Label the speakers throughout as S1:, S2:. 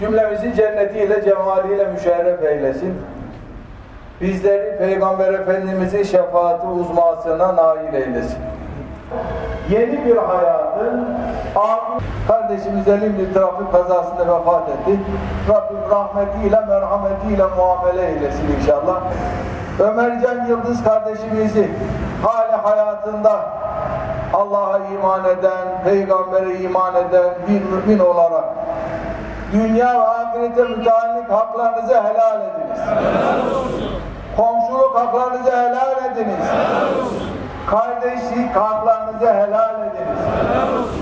S1: Cümlemizi cennetiyle, cemaliyle müşerref eylesin. Bizleri Peygamber Efendimizin şefaati uzmasına nail eylesin. Yeni bir hayatın abi kardeşimiz elim bir trafik kazasında vefat etti. Rabbim rahmetiyle, merhametiyle muamele eylesin inşallah. Ömercan Yıldız kardeşimizi hali hayatında Allah'a iman eden, peygambere iman eden bir mümin olarak dünya ve ahirete müteallik haklarınızı helal ediniz. Komşuluk haklarınızı helal ediniz. Kardeşlik haklarınızı helal ediniz.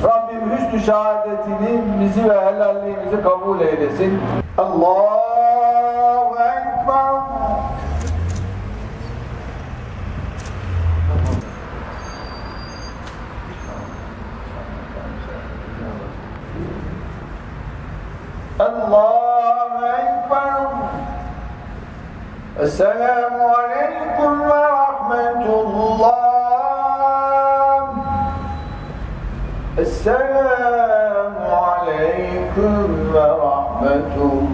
S1: Rabbim hüsnü şehadetini, bizi ve helalliğimizi kabul eylesin. Allahu Ekber. Allahu Ekber. Esselamu Aleyküm ve Rahmetullah. Esselamu Aleyküm ve Rahmetullah.